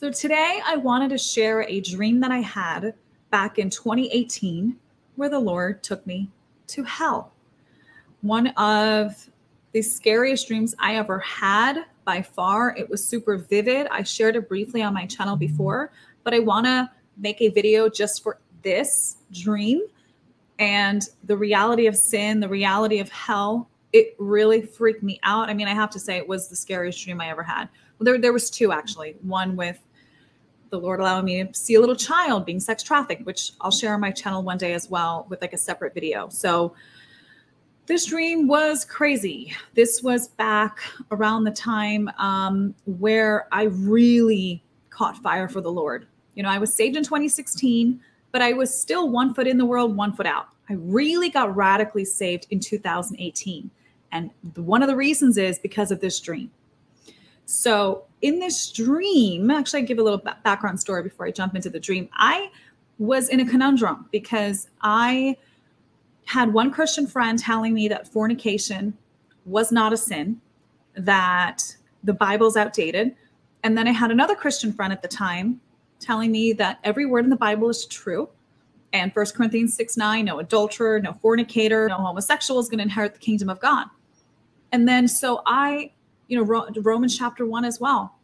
So today I wanted to share a dream that I had back in 2018 where the Lord took me to hell. One of the scariest dreams I ever had by far. It was super vivid. I shared it briefly on my channel before, but I want to make a video just for this dream and the reality of sin, the reality of hell. It really freaked me out. I mean, I have to say it was the scariest dream I ever had. Well, there, there was two actually. One with the Lord allowing me to see a little child being sex trafficked, which I'll share on my channel one day as well with like a separate video. So this dream was crazy. This was back around the time um, where I really caught fire for the Lord. You know, I was saved in 2016, but I was still one foot in the world, one foot out. I really got radically saved in 2018. And one of the reasons is because of this dream. So in this dream, actually, I give a little background story before I jump into the dream. I was in a conundrum because I had one Christian friend telling me that fornication was not a sin, that the Bible's outdated. And then I had another Christian friend at the time telling me that every word in the Bible is true. And First Corinthians 6 9, no adulterer, no fornicator, no homosexual is going to inherit the kingdom of God. And then so I you know, Romans chapter one as well.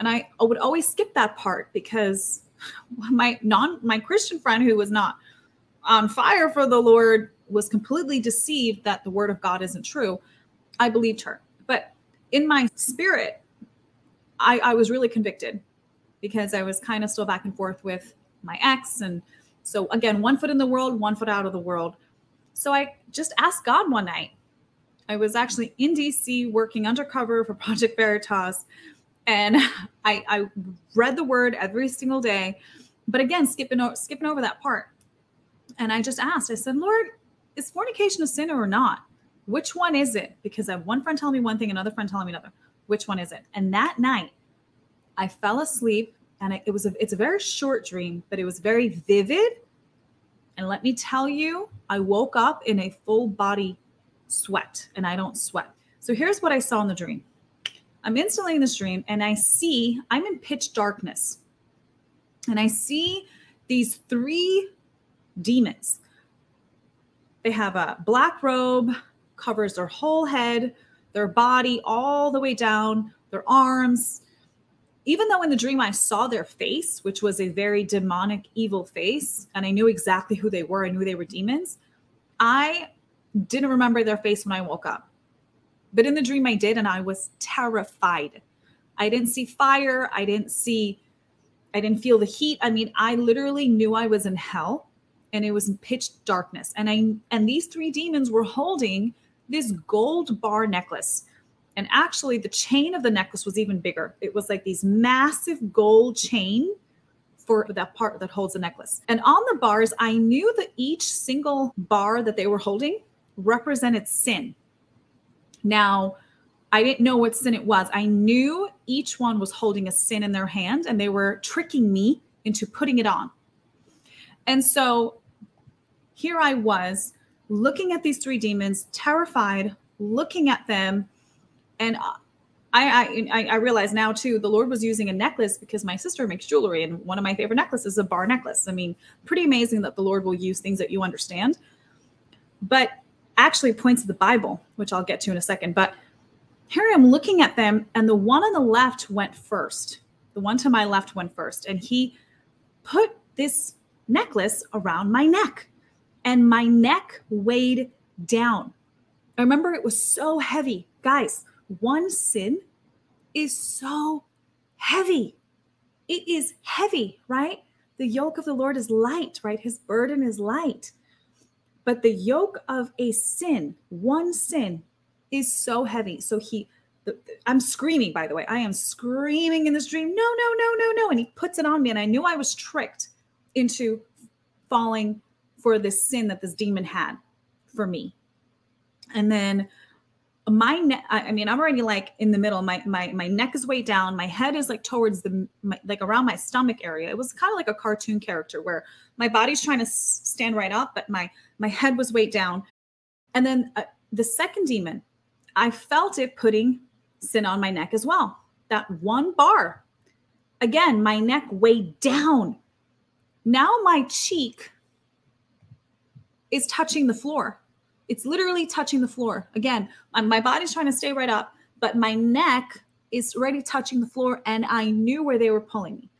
And I, I would always skip that part because my non my Christian friend who was not on fire for the Lord was completely deceived that the word of God isn't true. I believed her. But in my spirit, I, I was really convicted because I was kind of still back and forth with my ex. And so again, one foot in the world, one foot out of the world. So I just asked God one night, I was actually in DC working undercover for Project Veritas. And I, I read the word every single day, but again, skipping, skipping over that part. And I just asked, I said, Lord, is fornication a sin or not? Which one is it? Because I have one friend telling me one thing, another friend telling me another. Which one is it? And that night, I fell asleep, and it was a, it's a very short dream, but it was very vivid. And let me tell you, I woke up in a full body sweat and I don't sweat. So here's what I saw in the dream. I'm instantly in this dream and I see I'm in pitch darkness. And I see these three demons. They have a black robe, covers their whole head, their body all the way down, their arms. Even though in the dream I saw their face, which was a very demonic, evil face, and I knew exactly who they were, I knew they were demons, I didn't remember their face when I woke up. But in the dream, I did, and I was terrified. I didn't see fire. I didn't see, I didn't feel the heat. I mean, I literally knew I was in hell and it was in pitch darkness. And I, and these three demons were holding this gold bar necklace. And actually, the chain of the necklace was even bigger. It was like these massive gold chain for that part that holds the necklace. And on the bars, I knew that each single bar that they were holding represented sin. Now, I didn't know what sin it was. I knew each one was holding a sin in their hand and they were tricking me into putting it on. And so here I was looking at these three demons, terrified, looking at them. And I, I, I realize now too, the Lord was using a necklace because my sister makes jewelry, and one of my favorite necklaces is a bar necklace. I mean, pretty amazing that the Lord will use things that you understand. But actually points to the Bible, which I'll get to in a second. But here I am looking at them, and the one on the left went first. The one to my left went first. And he put this necklace around my neck, and my neck weighed down. I remember it was so heavy. Guys, one sin is so heavy. It is heavy, right? The yoke of the Lord is light, right? His burden is light. But the yoke of a sin, one sin, is so heavy. So he, the, I'm screaming, by the way. I am screaming in this dream, no, no, no, no, no. And he puts it on me. And I knew I was tricked into falling for this sin that this demon had for me. And then my neck i mean i'm already like in the middle. My my my neck is way down. My head is like towards the my, like around my stomach area. It was kind of like a cartoon character where my body's trying to stand right up but my my head was weighed down. And then uh, the second demon i felt it putting sin on my neck as well. That one bar. Again, my neck way down. Now my cheek is touching the floor. It's literally touching the floor. Again, my body's trying to stay right up, but my neck is already touching the floor. And I knew where they were pulling me.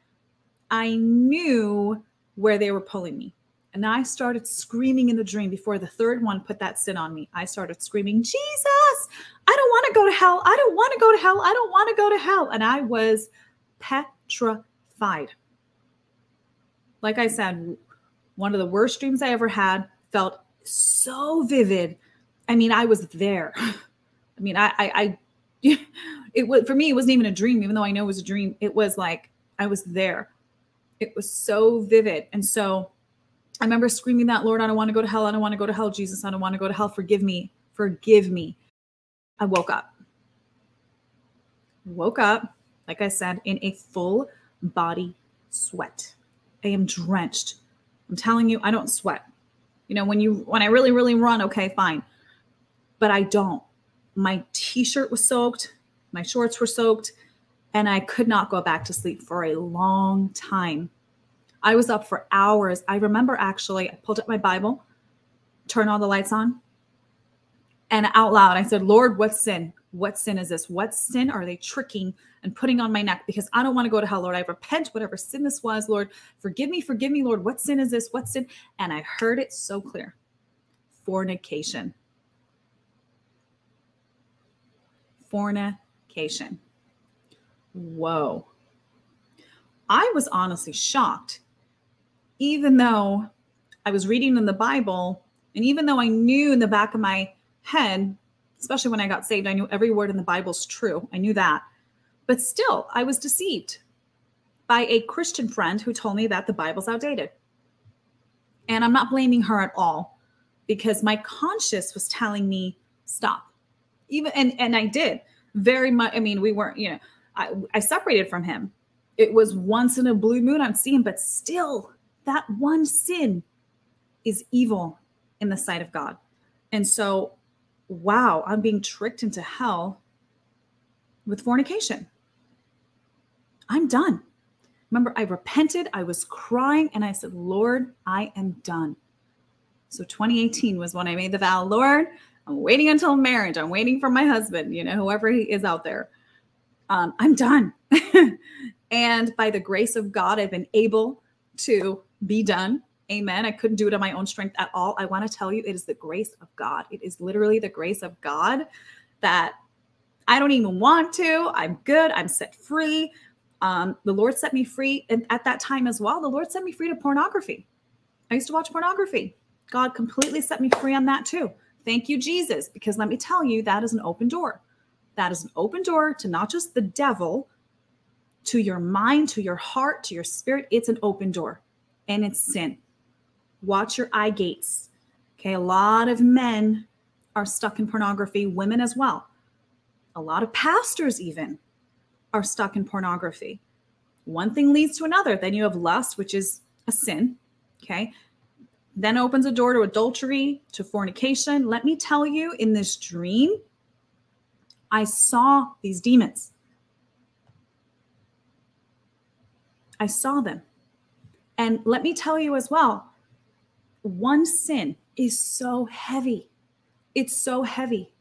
I knew where they were pulling me. And I started screaming in the dream before the third one put that sin on me. I started screaming, Jesus, I don't want to go to hell. I don't want to go to hell. I don't want to go to hell. And I was petrified. Like I said, one of the worst dreams I ever had felt so vivid. I mean, I was there. I mean, I, I, I it was for me, it wasn't even a dream, even though I know it was a dream. It was like I was there. It was so vivid. And so I remember screaming that, Lord, I don't want to go to hell. I don't want to go to hell. Jesus, I don't want to go to hell. Forgive me. Forgive me. I woke up. Woke up, like I said, in a full body sweat. I am drenched. I'm telling you, I don't sweat. You know, when you when I really really run, okay, fine. But I don't. My t-shirt was soaked, my shorts were soaked, and I could not go back to sleep for a long time. I was up for hours. I remember actually, I pulled up my Bible, turned all the lights on, and out loud I said, Lord, what sin? What sin is this? What sin are they tricking and putting on my neck? Because I don't want to go to hell, Lord. I repent, whatever sin this was, Lord. Forgive me, forgive me, Lord. What sin is this? What sin? And I heard it so clear fornication. Fornication. Whoa. I was honestly shocked even though I was reading in the Bible, and even though I knew in the back of my head, especially when I got saved, I knew every word in the Bible's true. I knew that. But still, I was deceived by a Christian friend who told me that the Bible's outdated. And I'm not blaming her at all because my conscience was telling me stop. Even and and I did very much. I mean, we weren't, you know, I, I separated from him. It was once in a blue moon I'm seeing, but still that one sin is evil in the sight of God. And so, wow, I'm being tricked into hell with fornication. I'm done. Remember, I repented, I was crying, and I said, Lord, I am done. So 2018 was when I made the vow, Lord, I'm waiting until marriage. I'm waiting for my husband, you know, whoever he is out there. Um, I'm done. and by the grace of God, I've been able to be done. Amen. I couldn't do it on my own strength at all. I want to tell you, it is the grace of God. It is literally the grace of God that I don't even want to. I'm good. I'm set free. Um, the Lord set me free. And at that time as well, the Lord set me free to pornography. I used to watch pornography. God completely set me free on that too. Thank you, Jesus. Because let me tell you, that is an open door. That is an open door to not just the devil, to your mind, to your heart, to your spirit. It's an open door and it's sin. Watch your eye gates. Okay, a lot of men are stuck in pornography, women as well. A lot of pastors, even, are stuck in pornography. One thing leads to another. Then you have lust, which is a sin. Okay. Then opens a door to adultery, to fornication. Let me tell you, in this dream, I saw these demons. I saw them. And let me tell you as well, one sin is so heavy. It's so heavy.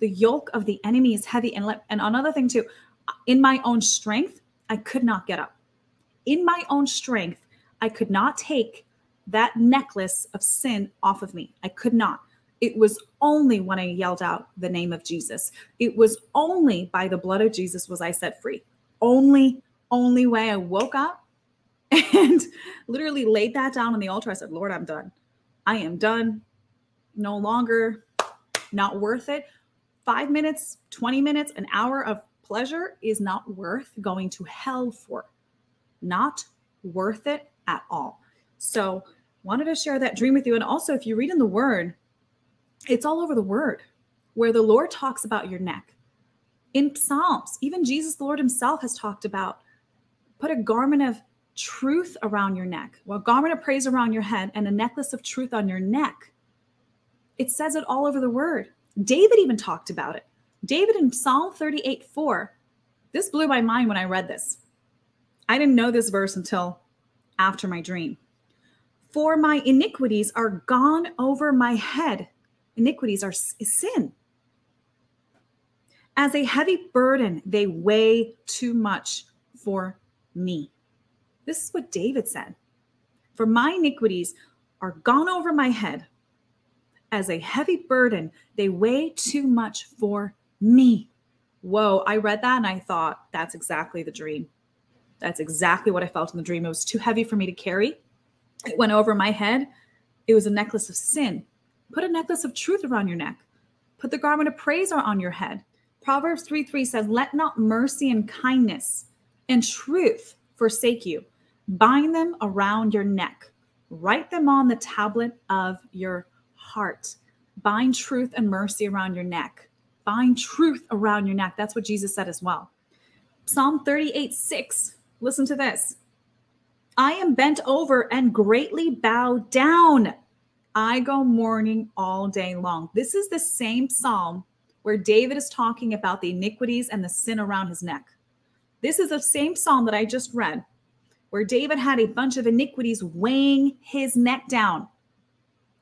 The yoke of the enemy is heavy. And let, and another thing too, in my own strength, I could not get up. In my own strength, I could not take that necklace of sin off of me. I could not. It was only when I yelled out the name of Jesus. It was only by the blood of Jesus was I set free. Only, only way I woke up and literally laid that down on the altar. I said, Lord, I'm done. I am done. No longer, not worth it. Five minutes, 20 minutes, an hour of pleasure is not worth going to hell for. Not worth it at all. So, wanted to share that dream with you. And also, if you read in the word, it's all over the word where the Lord talks about your neck. In Psalms, even Jesus, the Lord Himself, has talked about put a garment of truth around your neck, well, garment of praise around your head, and a necklace of truth on your neck. It says it all over the word. David even talked about it. David in Psalm 38 4, this blew my mind when I read this. I didn't know this verse until after my dream. For my iniquities are gone over my head. Iniquities are sin. As a heavy burden, they weigh too much for me. This is what David said. For my iniquities are gone over my head. As a heavy burden, they weigh too much for me. Whoa, I read that and I thought, that's exactly the dream. That's exactly what I felt in the dream. It was too heavy for me to carry. It went over my head. It was a necklace of sin. Put a necklace of truth around your neck. Put the garment of praise on your head. Proverbs 3 3 says, Let not mercy and kindness and truth forsake you. Bind them around your neck. Write them on the tablet of your heart. Bind truth and mercy around your neck. Bind truth around your neck. That's what Jesus said as well. Psalm 38 6. Listen to this. I am bent over and greatly bowed down. I go mourning all day long. This is the same psalm where David is talking about the iniquities and the sin around his neck. This is the same psalm that I just read, where David had a bunch of iniquities weighing his neck down.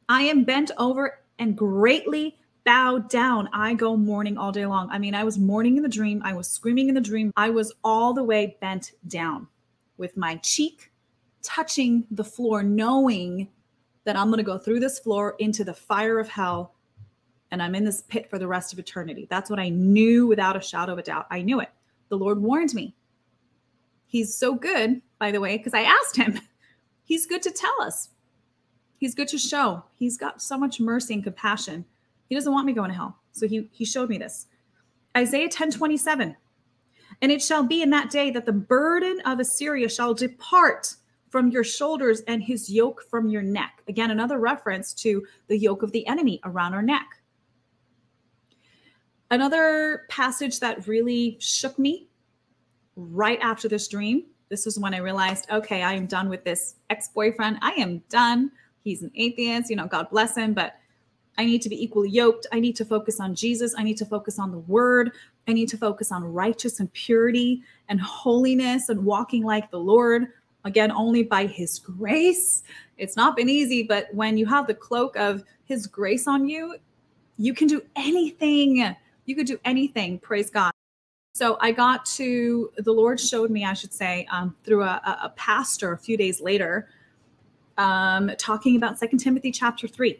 I am bent over and greatly bowed down. I go mourning all day long. I mean, I was mourning in the dream. I was screaming in the dream. I was all the way bent down with my cheek touching the floor, knowing that I'm going to go through this floor into the fire of hell and I'm in this pit for the rest of eternity. That's what I knew without a shadow of a doubt. I knew it. The Lord warned me. He's so good, by the way, because I asked him. He's good to tell us. He's good to show. He's got so much mercy and compassion. He doesn't want me going to hell. So he, he showed me this. Isaiah 10 27. And it shall be in that day that the burden of Assyria shall depart from your shoulders and his yoke from your neck. Again, another reference to the yoke of the enemy around our neck. Another passage that really shook me right after this dream. This is when I realized, okay, I am done with this ex boyfriend. I am done. He's an atheist, you know, God bless him, but I need to be equally yoked. I need to focus on Jesus. I need to focus on the word. I need to focus on righteous and purity and holiness and walking like the Lord. Again, only by his grace. It's not been easy, but when you have the cloak of his grace on you, you can do anything you could do anything. Praise God. So I got to, the Lord showed me, I should say, um, through a, a, pastor a few days later, um, talking about Second Timothy chapter 3.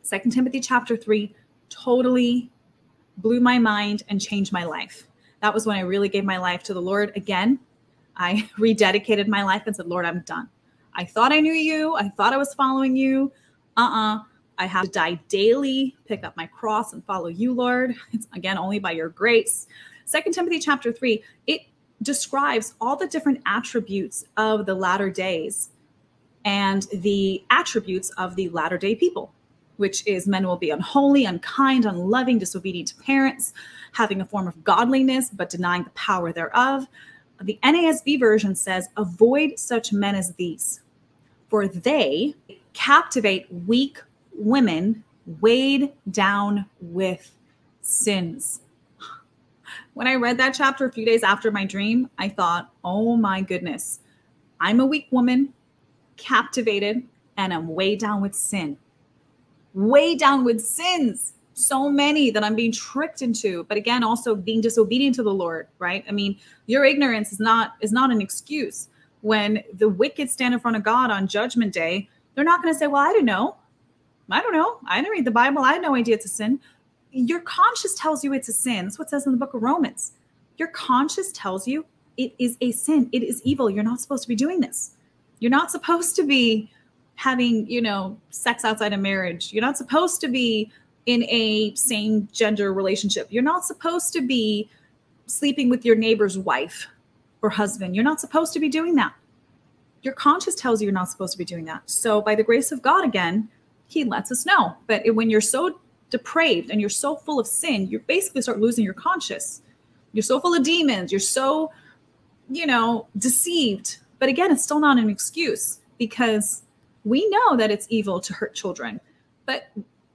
Second Timothy chapter 3 totally blew my mind and changed my life. That was when I really gave my life to the Lord again. I rededicated my life and said, Lord, I'm done. I thought I knew you. I thought I was following you. Uh uh-uh. uh I have to die daily, pick up my cross and follow you, Lord. It's again only by your grace. Second Timothy chapter 3, it describes all the different attributes of the latter days and the attributes of the latter day people, which is men will be unholy, unkind, unloving, disobedient to parents, having a form of godliness, but denying the power thereof. The NASB version says, Avoid such men as these, for they captivate weak women weighed down with sins. When I read that chapter a few days after my dream, I thought, oh my goodness, I'm a weak woman, captivated, and I'm way down with sin. Way down with sins. So many that I'm being tricked into, but again, also being disobedient to the Lord, right? I mean, your ignorance is not is not an excuse. When the wicked stand in front of God on judgment day, they're not going to say, Well, I don't know. I don't know. I didn't read the Bible. I had no idea it's a sin. Your conscience tells you it's a sin. That's what says in the book of Romans. Your conscience tells you it is a sin. It is evil. You're not supposed to be doing this. You're not supposed to be having, you know, sex outside of marriage. You're not supposed to be in a same gender relationship. You're not supposed to be sleeping with your neighbor's wife or husband. You're not supposed to be doing that. Your conscience tells you you're not supposed to be doing that. So, by the grace of God, again, he lets us know. But when you're so depraved and you're so full of sin, you basically start losing your conscience. You're so full of demons. You're so, you know, deceived. But again, it's still not an excuse because we know that it's evil to hurt children. But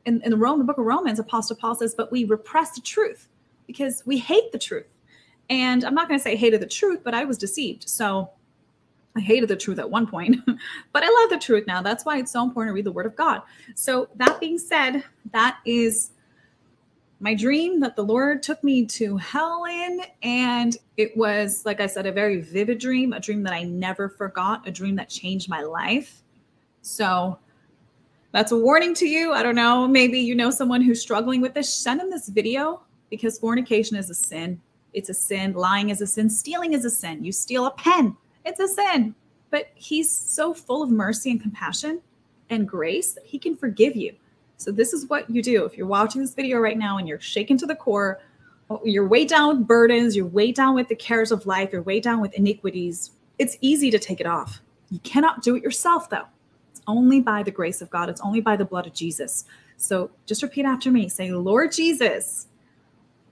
in, in the book of Romans, Apostle Paul says, but we repress the truth because we hate the truth. And I'm not going to say hated the truth, but I was deceived. So I hated the truth at one point, but I love the truth now. That's why it's so important to read the word of God. So, that being said, that is my dream that the Lord took me to hell in. And it was, like I said, a very vivid dream, a dream that I never forgot, a dream that changed my life. So, that's a warning to you. I don't know. Maybe you know someone who's struggling with this. Send them this video because fornication is a sin. It's a sin. Lying is a sin. Stealing is a sin. You steal a pen, it's a sin. But he's so full of mercy and compassion and grace that he can forgive you. So, this is what you do. If you're watching this video right now and you're shaken to the core, oh, you're weighed down with burdens, you're weighed down with the cares of life, you're weighed down with iniquities, it's easy to take it off. You cannot do it yourself, though. It's only by the grace of God, it's only by the blood of Jesus. So, just repeat after me say, Lord Jesus,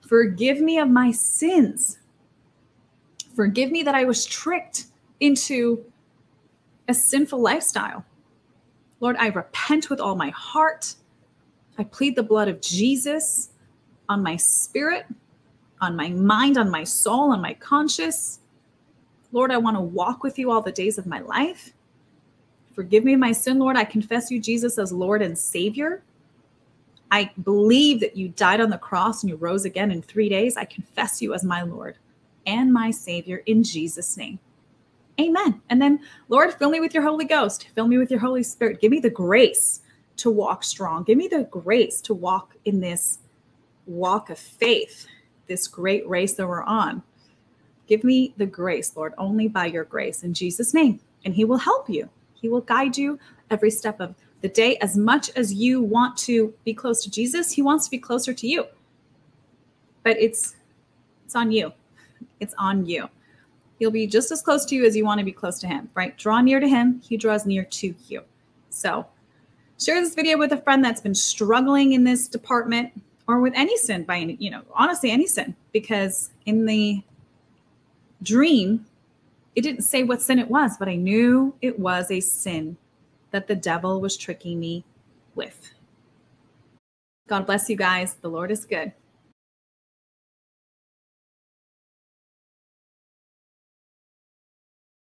forgive me of my sins. Forgive me that I was tricked into a sinful lifestyle. Lord, I repent with all my heart. I plead the blood of Jesus on my spirit, on my mind, on my soul, on my conscience. Lord, I want to walk with you all the days of my life. Forgive me my sin, Lord. I confess you, Jesus, as Lord and Savior. I believe that you died on the cross and you rose again in three days. I confess you as my Lord and my Savior in Jesus' name. Amen. And then, Lord, fill me with your Holy Ghost. Fill me with your Holy Spirit. Give me the grace to walk strong. Give me the grace to walk in this walk of faith, this great race that we're on. Give me the grace, Lord, only by your grace in Jesus' name. And He will help you. He will guide you every step of the day. As much as you want to be close to Jesus, He wants to be closer to you. But it's it's on you. It's on you. He'll be just as close to you as you want to be close to him, right? Draw near to him, he draws near to you. So share this video with a friend that's been struggling in this department or with any sin by any, you know, honestly, any sin, because in the dream, it didn't say what sin it was, but I knew it was a sin that the devil was tricking me with. God bless you guys. The Lord is good.